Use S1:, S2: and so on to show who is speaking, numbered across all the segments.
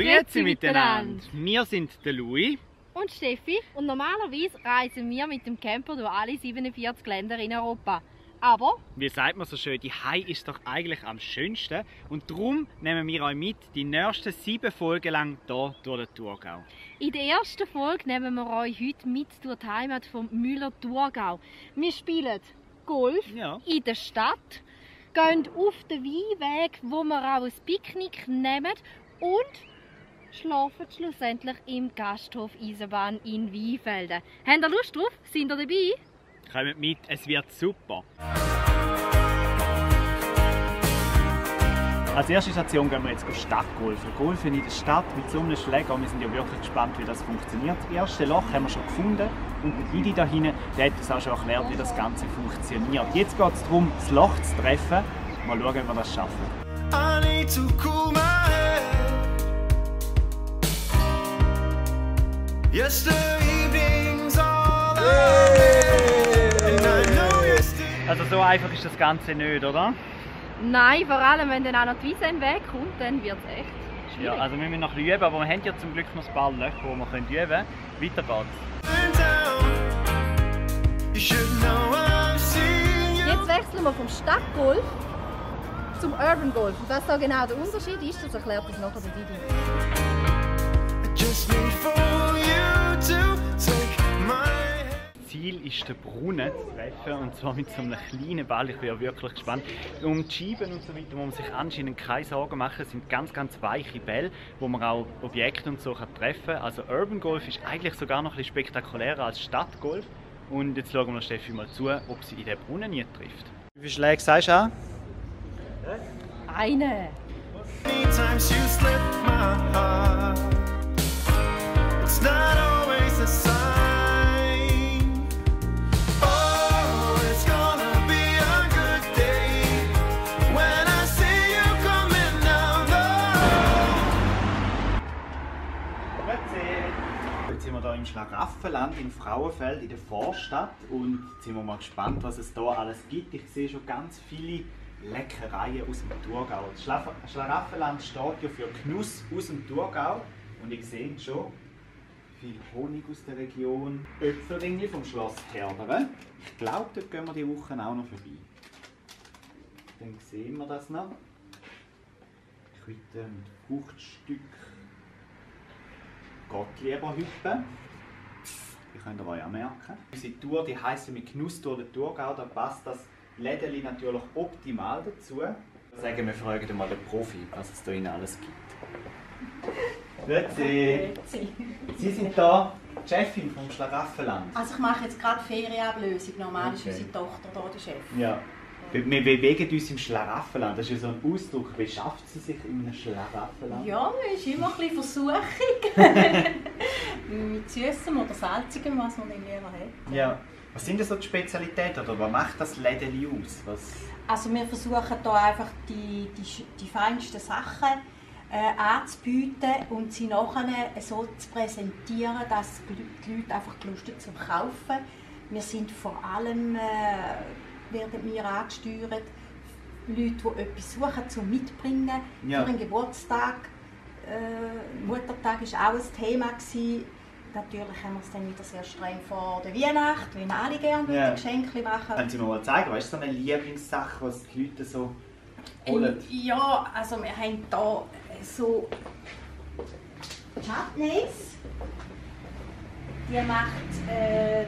S1: Grüezi miteinander. Wir sind der Louis
S2: und Steffi und normalerweise reisen wir mit dem Camper durch alle 47 Länder in Europa. Aber,
S1: wie sagt man so schön, die Hai ist doch eigentlich am schönsten und darum nehmen wir euch mit die nächsten sieben Folgen lang hier durch den Thurgau.
S2: In der ersten Folge nehmen wir euch heute mit durch die Heimat vom Müller-Thurgau. Wir spielen Golf ja. in der Stadt, gehen auf den Weinweg, wo wir auch ein Picknick nehmen und schlafen schlussendlich im Gasthof Eisenbahn in Weinfelden. Habt ihr Lust drauf? Sind ihr dabei?
S1: Kommt mit, es wird super. Als erste Station gehen wir jetzt Stadtgolfen. Golfen in der Stadt mit so einem Schläger. Wir sind ja wirklich gespannt, wie das funktioniert. Das erste Loch haben wir schon gefunden und der Gidi da hinten, der hat uns auch schon erklärt, wie das Ganze funktioniert. Jetzt geht es darum, das Loch zu treffen. Mal schauen, wie wir das schaffen. Also so einfach ist das Ganze nicht, oder?
S2: Nein, vor allem wenn dann auch noch die Wiese im Weg kommt, dann wird es echt schwierig.
S1: Ja, also wir müssen noch üben, aber wir haben ja zum Glück noch ein paar Löcher, wo wir können üben können. Weiter geht's.
S2: Jetzt wechseln wir vom Stadtgolf zum Urban Golf. Und was da genau der Unterschied ist, das erklärt uns nachher der Didi.
S1: Ziel ist der Brunnen zu treffen und zwar mit so einem kleinen Ball. Ich bin ja wirklich gespannt. Um die Scheiben und so weiter muss man sich anscheinend keine Sorgen machen. Es sind ganz, ganz weiche Bälle, wo man auch Objekte und so kann treffen kann. Also Urban Golf ist eigentlich sogar noch ein bisschen spektakulärer als Stadtgolf. Und jetzt schauen wir Steffi mal zu, ob sie in den Brunnen nie trifft. Wie viele Schläge sagst du an?
S2: Eine.
S1: Im Schlaraffenland in Frauenfeld in der Vorstadt. Und jetzt sind wir mal gespannt, was es hier alles gibt. Ich sehe schon ganz viele Leckereien aus dem Thurgau. Schlaraffenland steht ja für Genuss aus dem Thurgau. Und ich sehe schon viel Honig aus der Region. Öpfelringe vom Schloss Herderen. Ich glaube, dort gehen wir die Woche auch noch vorbei. Dann sehen wir das noch. Heute mit Fruchtstück Gottlieberhütte. Die könnt ihr euch auch merken. Unsere Tour die heisst mit Genuss durch den Thurgau. Da passt das Lädeli natürlich optimal dazu. Sagen wir fragen mal den Profi, was es da in alles gibt. Grüezi! Sie sind da die Chefin vom Schlaraffenland.
S3: Also ich mache jetzt gerade Ferienablösung. Normal okay. ist unsere Tochter hier der Chef.
S1: Ja. Wir bewegen uns im Schlaraffenland. Das ist ja so ein Ausdruck. Wie schafft sie sich in einem Schlaraffenland?
S3: Ja, es ist immer ein bisschen Versuchung. Mit Süßem oder Salzigem, was man in Lehrer hat.
S1: Ja. Was sind denn so die Spezialitäten oder was macht das Lädeli aus? Was?
S3: Also wir versuchen hier einfach die, die, die feinsten Sachen anzubieten und sie nachher so zu präsentieren, dass die Leute einfach Lust haben zu kaufen. Wir sind vor allem äh, werden wir angesteuert. Leute, die etwas suchen zum Mitbringen ja. für einen Geburtstag. Äh, Muttertag war auch ein Thema. Gewesen. Natürlich haben wir es dann wieder sehr streng vor der Weihnacht, wenn alle gerne ja. Geschenke machen.
S1: Können Sie mir mal zeigen, was ist so eine Lieblingssache, was die Leute so
S3: holen? Ja, also wir haben hier so Chutneys. Die macht äh,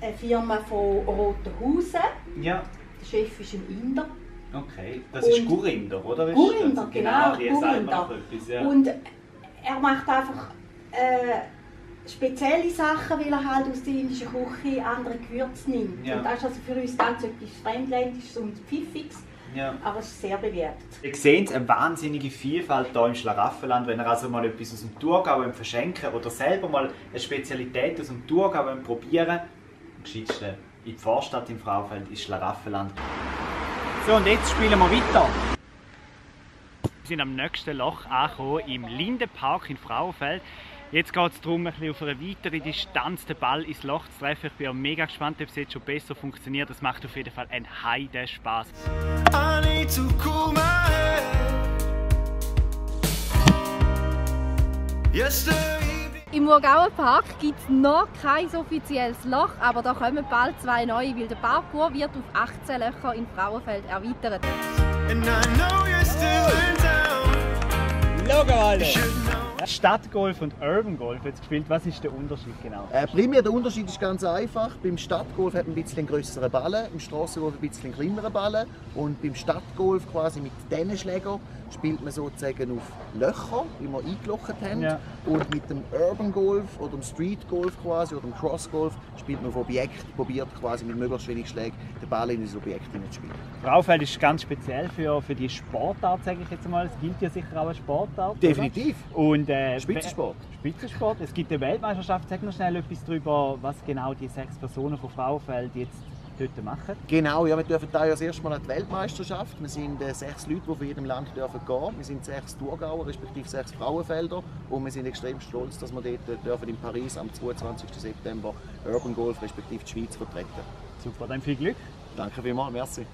S3: eine Firma von Rotenhausen.
S1: Ja.
S3: Der Chef ist ein Inder.
S1: Okay, das ist Gurinder, oder?
S3: Gurinder, genau, genau Gurinder. Etwas, ja. Und er macht einfach äh, spezielle Sachen, weil er halt aus der indischen Küche andere Gewürze nimmt. Ja. Und das ist also für uns ganz etwas Fremdländisches und Pfiffiges. Ja. Aber es ist sehr bewährt.
S1: Ihr seht eine wahnsinnige Vielfalt hier im Schlaraffenland. Wenn ihr also mal etwas aus dem Thurgau verschenken oder selber mal eine Spezialität aus dem Thurgau probieren am gescheitsten in die Vorstadt im Fraufeld ist Schlaraffenland. So, und jetzt spielen wir weiter. Wir sind am nächsten Loch angekommen, im Lindenpark in Frauenfeld. Jetzt geht es darum, ein auf eine weitere Distanz den Ball ins Loch zu treffen. Ich bin auch mega gespannt, ob es jetzt schon besser funktioniert. Das macht auf jeden Fall einen heiden Spaß.
S2: Im Murgauer Park gibt es noch kein offizielles Loch, aber da kommen bald zwei neue, weil der Parkour wird auf 18 Löcher in Frauenfeld erweitert.
S1: Logo, Alter! Stadtgolf und Urban Golf jetzt gespielt. Was ist der Unterschied genau?
S4: Äh, primär der Unterschied ist ganz einfach. Beim Stadtgolf hat man ein bisschen größere Ballen, im Straßengolf ein bisschen kleinere Ballen und beim Stadtgolf quasi mit Tennisschläger spielt man sozusagen auf Löcher, wie wir eingelocht haben. Ja. Und mit dem Urban Golf oder dem Street Golf quasi oder dem Cross Golf spielt man auf Objekt, probiert quasi mit möglichst wenig Schlägen den Ball in das Objekt zu spielen.
S1: Fraufeld ist ganz speziell für, für die Sportart, sage ich jetzt mal. Es gilt ja sicher auch als Sportart.
S4: Definitiv.
S1: Oder? Und
S4: äh, Spitzensport.
S1: Spitzensport. Es gibt eine Weltmeisterschaft. Sag noch schnell etwas darüber, was genau die sechs Personen von Frauenfeld jetzt dort machen.
S4: Genau, ja, wir dürfen da ja das erste Mal an die Weltmeisterschaft. Wir sind äh, sechs Leute, die von jedem Land dürfen gehen. Wir sind sechs Thurgauer, respektive sechs Frauenfelder. Und wir sind extrem stolz, dass wir dort äh, dürfen in Paris am 22. September Urban Golf, respektive die Schweiz vertreten.
S1: Super, dann viel Glück.
S4: Danke vielmals, merci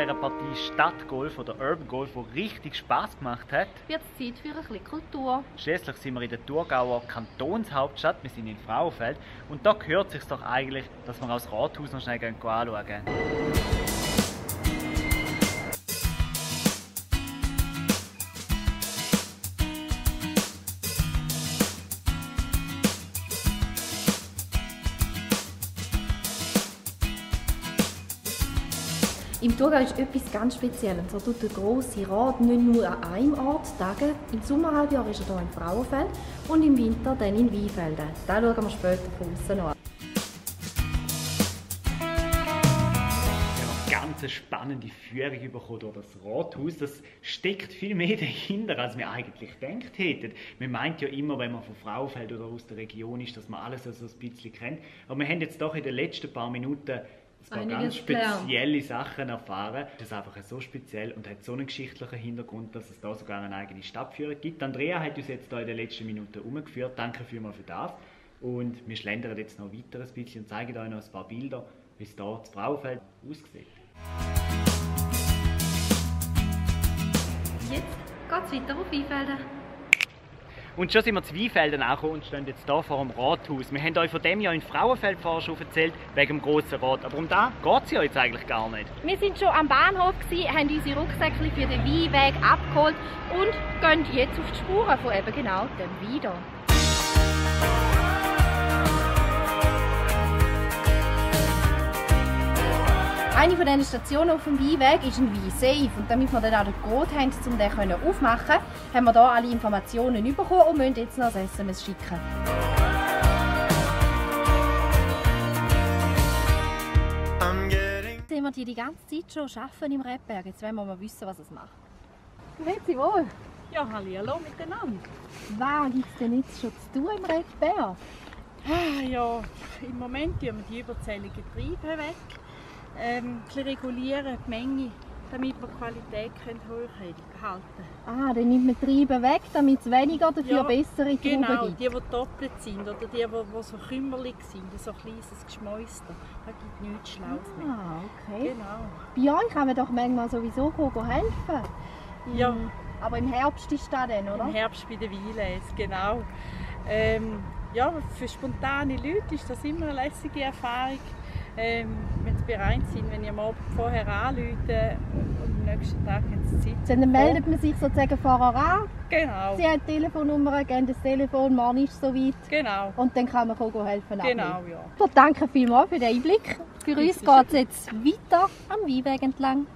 S1: dieser Partie Stadtgolf oder Urban Golf, die richtig Spaß gemacht hat,
S2: wird es Zeit für ein bisschen Kultur.
S1: Schließlich sind wir in der Thurgauer Kantonshauptstadt, wir sind in Frauenfeld und da gehört es sich doch eigentlich, dass wir aus Rathaus noch schnell anschauen gehen.
S2: Im Thurgau ist etwas ganz Spezielles. So tut der grosse Rat nicht nur an einem Ort tagen. Im Sommerhalbjahr ist er hier im Frauenfeld und im Winter dann in Weinfelden. Das schauen wir später von außen an.
S1: ganz spannende Führung durch das Rathaus. Das steckt viel mehr dahinter, als wir eigentlich gedacht hätten. Man meint ja immer, wenn man von Frauenfeld oder aus der Region ist, dass man alles so ein bisschen kennt. Aber wir haben jetzt doch in den letzten paar Minuten ein paar ganz spezielle gelernt. Sachen erfahren. Das ist einfach so speziell und hat so einen geschichtlichen Hintergrund, dass es da sogar eine eigene Stadtführung gibt. Andrea hat uns jetzt da in den letzten Minuten umgeführt. Danke vielmals für das. Und wir schlendern jetzt noch weiter ein bisschen und zeigen euch noch ein paar Bilder, wie es hier das Frauenfeld aussieht.
S2: Jetzt geht es weiter auf Weinfelden.
S1: Und schon sind wir zu Weinfelden angekommen und stehen jetzt hier vor dem Rathaus. Wir haben euch von dem ja in Frauenfeld vorher erzählt, wegen dem grossen Rad. Aber um da geht es ja jetzt eigentlich gar nicht.
S2: Wir sind schon am Bahnhof, gewesen, haben unsere Rucksäckchen für den Weinweg abgeholt und gehen jetzt auf die Spuren von eben genau dem Wein hier. Eine von diesen Stationen auf dem Weinweg ist ein Weinsafe. Und damit wir dann auch den Code haben, um den aufmachen können, haben wir hier alle Informationen bekommen und müssen jetzt noch ein SMS schicken. Sehen wir die die ganze Zeit schon arbeiten im Rebberg. Jetzt wollen wir mal wissen, was es macht. Grüezi wohl.
S5: Ja, hallo miteinander.
S2: Was gibt es denn jetzt schon zu tun im Rebberg?
S5: Ah, ja, im Moment tun wir die überzähligen Triebe weg ähm, regulieren, die Menge, damit wir die Qualität hoch halten
S2: Ah, dann nimmt man die Triebe weg, damit es weniger, dafür ja, bessere Trauben
S5: genau, gibt? Genau, die, die doppelt sind oder die, die, die so kümmerlich sind, so ein kleines Geschmäuster. Da gibt nichts Schlaues
S2: mehr. Ah, okay. Genau. Bei euch kann man doch manchmal sowieso helfen.
S5: Ja.
S2: Aber im Herbst ist das dann, oder?
S5: Im Herbst bei den Weiles, genau. Ähm, ja, für spontane Leute ist das immer eine lässige Erfahrung ähm, wenn sie bereit sind, wenn ihr mal vorher anrufen und am nächsten Tag haben sie Zeit.
S2: Dann meldet man sich sozusagen vorher an.
S5: Genau.
S2: Sie haben die Telefonnummer, geben das Telefon, man ist soweit.
S5: Genau.
S2: Und dann kann man helfen.
S5: Genau, ja.
S2: So, danke vielmals für den Einblick. Für uns geht es jetzt weiter am Weinweg entlang.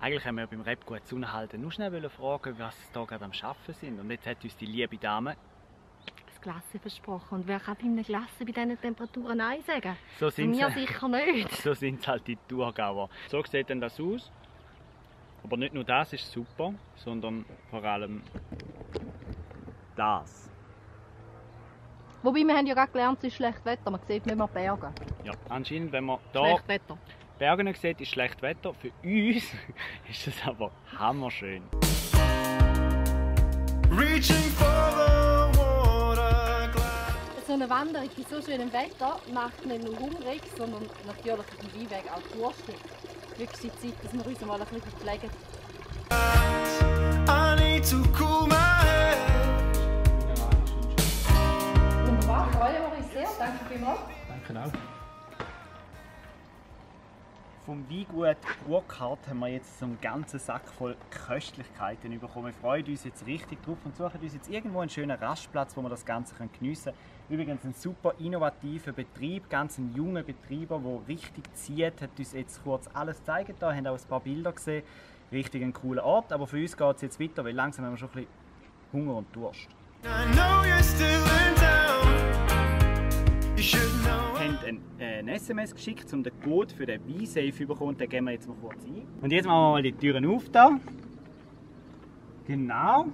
S1: Eigentlich haben wir beim Rebgut Sonnenhalten nur schnell fragen, was sie hier gerade am Arbeiten sind. Und jetzt hat uns die liebe Dame
S2: Glasse versprochen. Und wer kann bei einer Glasse bei diesen Temperaturen Nein sagen?
S1: So sind
S2: Mir sicher nicht.
S1: So sind es halt die Thurgauer. So sieht denn das aus. Aber nicht nur das ist super, sondern vor allem das.
S2: Wobei wir haben ja gerade gelernt, es ist schlecht Wetter. Man sieht nicht mehr Berge.
S1: Ja, anscheinend, wenn man da
S2: schlecht Wetter.
S1: Berge sieht, ist schlecht Wetter. Für uns ist es aber hammerschön. Reaching for the
S2: so eine Wanderung bei so schönem Wetter macht nicht nur hungrig, sondern natürlich auf dem Weinweg auch durstig. Höchste Zeit, dass wir uns mal ein bisschen pflegen. Wunderbar, freue mich sehr. Danke vielmals. Danke auch.
S1: Vom Weingut Burkhardt haben wir jetzt so einen ganzen Sack voll Köstlichkeiten bekommen. Wir freuen uns jetzt richtig drauf und suchen uns jetzt irgendwo einen schönen Rastplatz, wo wir das Ganze geniessen können. Übrigens ein super innovativer Betrieb, ganz ein junger Betreiber, der richtig zieht, hat uns jetzt kurz alles gezeigt. Da haben auch ein paar Bilder gesehen. Richtig ein cooler Ort, aber für uns geht es jetzt weiter, weil langsam haben wir schon ein bisschen Hunger und Durst. Haben ein, äh, ein SMS geschickt, um den Code für den V-Safe zu bekommen. Den geben wir jetzt mal kurz ein. Und jetzt machen wir mal die Türen auf da. Genau.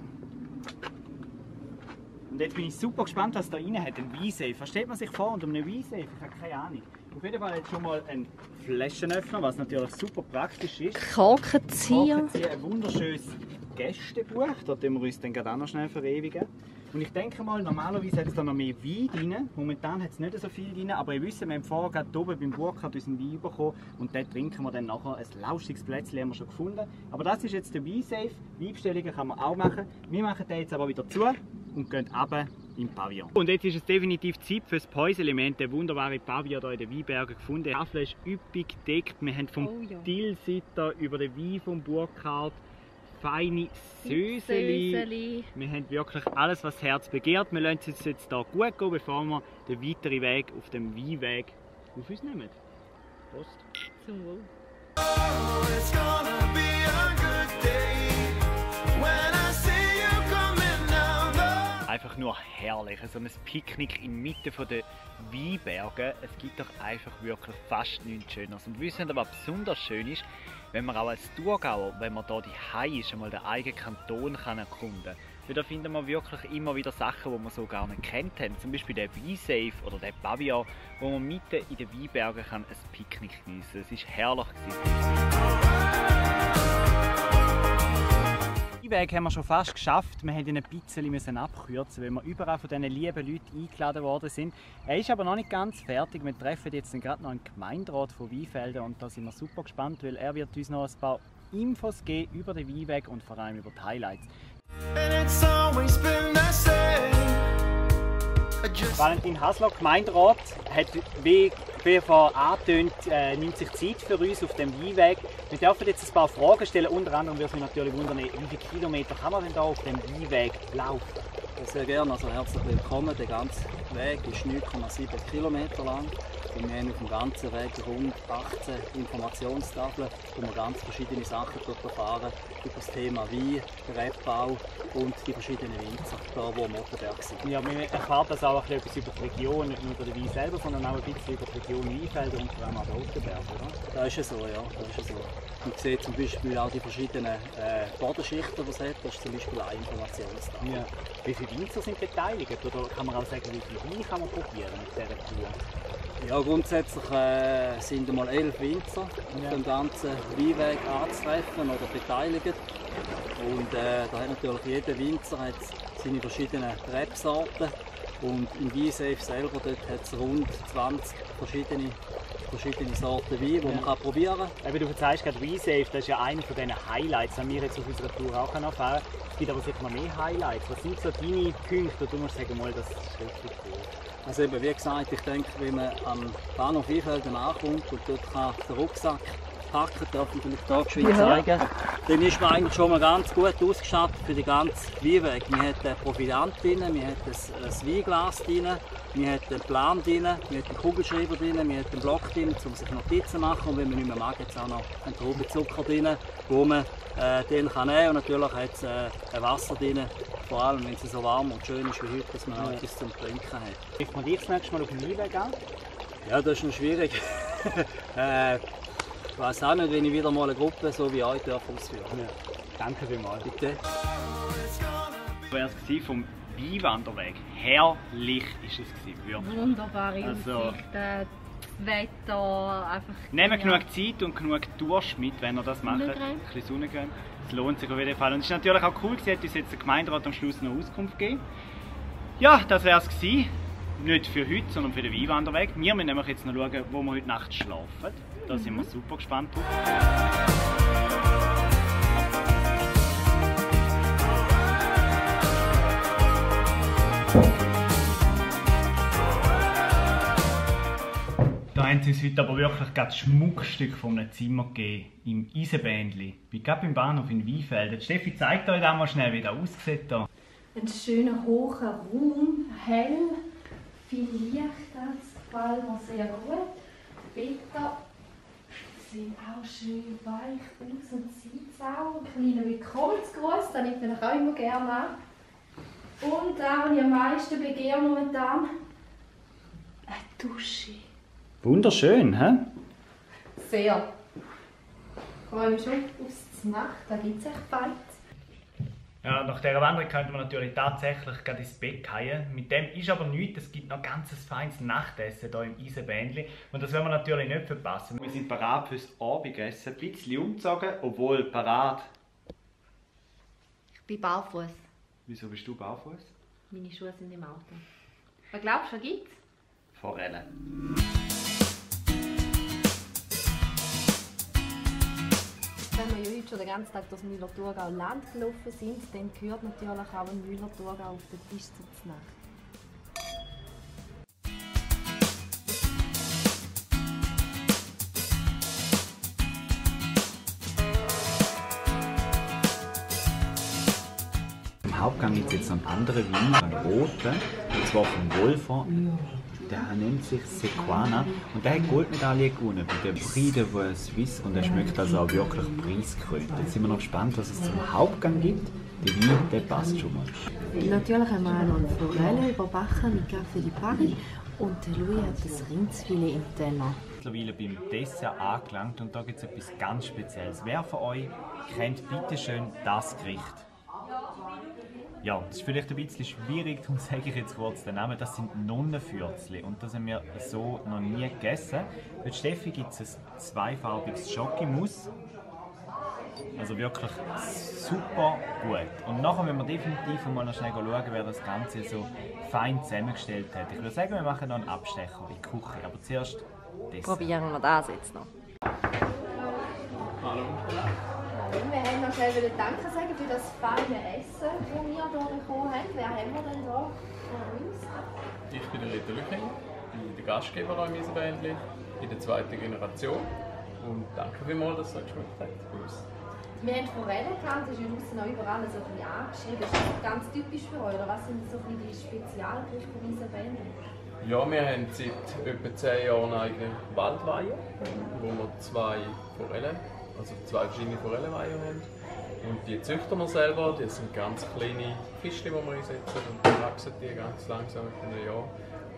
S1: Und jetzt bin ich super gespannt, was da rein hat. Ein V-Safe. Was stellt man sich vor unter einem V-Safe? Ich habe keine Ahnung. Auf jeden Fall jetzt schon mal ein Flaschenöffner, was natürlich super praktisch ist.
S2: Korkenzieher.
S1: Korkenzieher, ein wunderschönes Gästebuch. Da tun wir uns dann gerade auch noch schnell verewigen. Und ich denke mal, normalerweise hat es da noch mehr Wein drin. Momentan hat es nicht so viel drin, aber ihr wisst, wir haben vorher gerade oben beim Burkhardt unseren Wein bekommen und dort trinken wir dann nachher ein lauschiges Plätzchen, haben wir schon gefunden. Aber das ist jetzt der Weinsafe. Weinbestellungen kann man auch machen. Wir machen den jetzt aber wieder zu und gehen runter im Pavillon. Und jetzt ist es definitiv Zeit für das Päuselement, der wunderbare Pavillon hier in den Weinbergen gefunden. Die Tafel ist üppig gedeckt. Wir haben vom oh, ja. Tilsiter über den Wein vom Burkhardt feine Söseli. Wir haben wirklich alles, was das Herz begehrt. Wir lassen es jetzt hier gut gehen, bevor wir den weiteren Weg auf dem Weinweg auf uns nehmen. Prost. Zum Wohl. Einfach nur herrlich. So ein Picknick inmitten der Weinberge. Es gibt doch einfach wirklich fast nichts Schöneres. Und wissen aber besonders schön ist, wenn man auch als Thurgauer, wenn man hier die ist, einmal den eigenen Kanton kann erkunden kann. Weil da finden wir wirklich immer wieder Sachen, die wir so gar nicht kennt. Zum Beispiel den Weinsafe oder den Pavillon, wo man mitten in den Weinbergen ein Picknick geniessen kann. Es war herrlich. Weg haben wir schon fast geschafft. Wir mussten ihn ein bisschen abkürzen, weil wir überall von diesen lieben Leuten eingeladen worden sind. Er ist aber noch nicht ganz fertig. Wir treffen jetzt gerade noch einen Gemeinderat von Weinfelden und da sind wir super gespannt, weil er wird uns noch ein paar Infos geben über den Weinweg und vor allem über die Highlights. Valentin Hasler, Gemeinderat, hat wie BV angetönt, äh, nimmt sich Zeit für uns auf dem Weinweg. Wir dürfen jetzt ein paar Fragen stellen. Unter anderem würde mich natürlich wundern, wie viele Kilometer kann man denn da auf dem Weinweg laufen?
S6: Sehr gerne, also herzlich willkommen. Der ganze Weg ist 9,7 Kilometer lang. Und wir haben auf dem ganzen Weg rund 18 Informationstafeln, wo wir ganz verschiedene Sachen erfahren über das Thema Wein, Rebbau und die verschiedenen Winzer, da wo Mottenberg sind.
S1: Ja, man erfahrt das auch etwas über die Region, nicht nur über den Wein selber, sondern auch ein bisschen über die Region Weinfelder und vor allem auch den Rottenberg, oder?
S6: Das ist ja so, ja. Das ist so. Man sieht zum Beispiel auch die verschiedenen äh, Bodenschichten, die es hat. Das ist zum Beispiel eine Informationstafel.
S1: Ja. Wie viele Winzer sind beteiligt? Oder kann man auch sagen, wie viel Wein kann man probieren mit dieser Tour?
S6: Ja, grundsätzlich äh, sind einmal elf Winzer ja. auf dem ganzen Weinweg anzutreffen oder beteiligt. Und äh, da hat natürlich jeder Winzer hat seine verschiedenen Rebsorten. Und im Weinsafe selber hat es rund 20 verschiedene, verschiedene Sorten Wein, die ja. man kann probieren kann.
S1: Du verzeihst gerade Weinsafe, das ist ja einer von diesen Highlights, die wir jetzt auf unserer Tour auch erfahren können. Es gibt aber sicher noch mehr Highlights. Was sind so deine Punkte, du musst sagen, mal, das ist wirklich cool?
S6: Also eben, wie gesagt, ich denke, wenn man am Bahnhof Einfelden ankommt und dort kann den Rucksack packen, darf ich vielleicht hier geschwind zeigen, dann ist man eigentlich schon mal ganz gut ausgestattet für die ganze Weinweg. Wir haben einen Proviant drin, wir haben ein, Weinglas drin, wir haben einen Plan drin, wir haben einen Kugelschreiber drin, wir haben einen Block drin, um sich Notizen zu machen und wenn man nicht mehr mag, jetzt auch noch einen Traubenzucker drin, wo man äh, den kann nehmen und natürlich hat es äh, ein Wasser drin, vor allem wenn es so warm und schön ist wie heute, dass man auch etwas zum Trinken hat.
S1: Trifft man dich das nächste Mal auf dem Weinweg an?
S6: Ja, das ist noch schwierig. äh, ich weiß auch nicht, wenn ich wieder mal eine Gruppe so wie euch darf ausführen
S1: ja. Danke vielmals.
S6: Bitte.
S1: Das war es vom Weinwanderweg. Herrlich ist es
S2: gewesen, Wunderbare also, Aussicht, äh, Wetter, einfach...
S1: Nehmen ja. genug Zeit und genug Durst mit, wenn ihr das macht. Ein bisschen Sonnencreme. Es lohnt sich auf jeden Fall. Und es ist natürlich auch cool, dass uns jetzt der Gemeinderat am Schluss noch Auskunft gegeben. Ja, das wäre es gewesen. Nicht für heute, sondern für den Weinwanderweg. Wir müssen nämlich jetzt noch schauen, wo wir heute Nacht schlafen. Da sind wir super gespannt drauf. Haben sie uns heute aber wirklich das Schmuckstück von einem Zimmer gegeben, im Eisenbändli. Wie gerade beim Bahnhof in Weinfeld. Steffi zeigt euch da mal schnell, wie das aussieht. Hier.
S2: Ein schöner, hoher Raum, hell, viel Licht, das gefällt mir sehr gut. Die Betten sehen auch schön weich aus und sieht auch. Ein kleiner Willkommensgruß, den nimmt man auch immer gerne an. Und auch, was ich am meisten begehre momentan, eine Dusche.
S1: Wunderschön, hä?
S2: Sehr. Ich freue mich schon aufs Nacht, da gibt es echt bald.
S1: Ja, nach dieser Wanderung könnte man natürlich tatsächlich gerade ins Bett fallen. Mit dem ist aber nichts. Es gibt noch ganz feines Nachtessen hier im Eisenbändli. Und das werden wir natürlich nicht verpassen. Wir sind parat fürs Abendessen. Ein bisschen umgezogen, obwohl parat.
S2: Ich bin barfuß.
S1: Wieso bist du barfuß?
S2: Meine Schuhe sind im Auto. Was glaubst du, was gibt's?
S1: Forellen.
S2: Wenn wir ja heute schon den ganzen Tag durch Müller-Thurgau Land gelaufen sind, dann gehört natürlich auch ein Müller-Thurgau auf den Tisch zur Nacht.
S1: Im Hauptgang gibt es jetzt noch anderen Wein, einen roten, und zwar vom Wolfer. Der nennt sich Sequana und der hat Goldmedaille gewonnen bei der Prix de Voix Suisse und der schmeckt also auch wirklich preisgekrönt. Jetzt sind wir noch gespannt, was es zum Hauptgang gibt. Der Wein, der passt schon mal.
S2: Natürlich haben wir auch noch eine Forelle überbacken mit Café de Paris und der Louis hat das Rindsfilet im Teller.
S1: mittlerweile beim Dessert angelangt und da gibt es etwas ganz Spezielles. Wer von euch kennt bitte schön das Gericht? Ja, das ist vielleicht ein bisschen schwierig, darum sage ich jetzt kurz den Namen. Das sind Nonnenfürzli und das haben wir so noch nie gegessen. Bei Steffi gibt es ein zweifarbiges Schokimus. Also wirklich super gut. Und nachher müssen wir definitiv mal noch schnell schauen, wer das Ganze so fein zusammengestellt hat. Ich würde sagen, wir machen noch einen Abstecher in die Küche. Aber zuerst Dessert.
S2: Probieren wir das jetzt noch. Wir haben noch schnell Danke sagen für das feine Essen, das wir hier bekommen haben. Wer haben wir denn da von uns?
S7: Ich bin der Rita Lüching, bin der Gastgeber hier im Eisenbändli, in der zweiten Generation. Und danke vielmals, dass es so geschmeckt hat uns.
S2: Wir haben Forellen gehabt, das ist draußen noch überall so ein angeschrieben. Ist das ganz typisch für euch? Oder was sind so ein bisschen die Spezialgerichte von Eisenbändli?
S7: Ja, wir haben seit etwa 10 Jahren eine eigene Waldweihe, wo wir zwei Forellen, also zwei verschiedene Forellenweihen haben. Und die züchten wir selber, das sind ganz kleine Fische, die wir einsetzen und dann wachsen die ganz langsam in einem Jahr.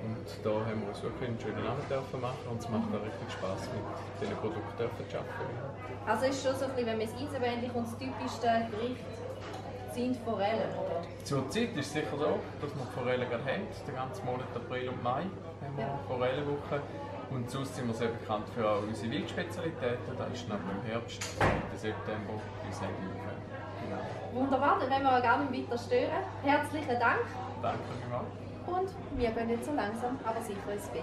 S7: Und da haben wir uns wirklich einen schönen Abend dürfen machen und es macht auch richtig Spaß mit diesen Produkten dürfen zu arbeiten.
S2: Also ist schon so ein bisschen, wenn man das Eisenbändli kommt, das typischste Gericht sind Forellen, oder?
S7: Zurzeit ist es sicher so, dass wir Forellen gerade haben. Den ganzen Monat April und Mai haben wir
S2: Ja.
S7: Forellenwoche. Und sonst sind wir sehr bekannt für auch unsere Wildspezialitäten. Da ist dann im Herbst, Mitte September, unsere Eisenbändli. Genau.
S2: Wunderbar, dann wollen wir auch gar nicht weiter stören. Herzlichen Dank
S7: Danke vielmals.
S2: und wir gehen jetzt so langsam, aber sicher ins Bett.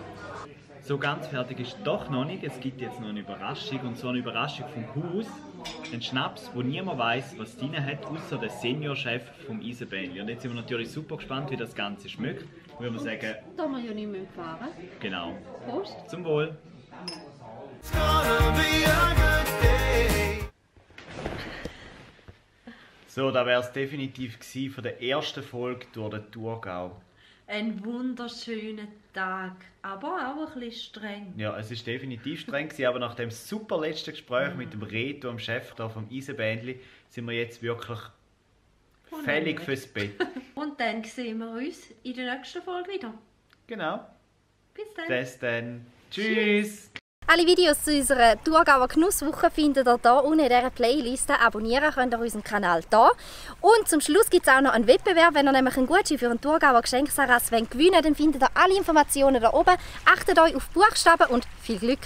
S1: So ganz fertig ist doch noch nicht. Es gibt jetzt noch eine Überraschung und so eine Überraschung vom Haus. Ein Schnaps, wo niemand weiß, was drin hat, außer der Seniorchef vom Eisenbändli. Und jetzt sind wir natürlich super gespannt, wie das Ganze schmeckt. Würde man sagen,
S2: Da wir ja nicht mehr fahren.
S1: genau.
S2: Prost!
S1: Zum Wohl. So, da wäre es definitiv gewesen von der ersten Folge durch den Thurgau.
S2: Ein wunderschöner Tag, aber auch ein bisschen streng.
S1: Ja, es ist definitiv streng gewesen, aber nach dem super letzten Gespräch mit dem Reto, dem Chef da vom Eisenbändli, sind wir jetzt wirklich fällig fürs Bett.
S2: Und dann sehen wir uns in der nächsten Folge wieder.
S1: Genau.
S2: Bis dann.
S1: Bis dann. Tschüss.
S8: Alle Videos zu unserer Thurgauer Genusswoche findet ihr hier unten in dieser Playlist. Abonnieren könnt ihr unseren Kanal hier. Und zum Schluss gibt es auch noch einen Wettbewerb. Wenn ihr nämlich einen Gutschein für einen Thurgauer Geschenksaras gewinnen wollt, dann findet ihr alle Informationen da oben. Achtet euch auf Buchstaben und viel Glück!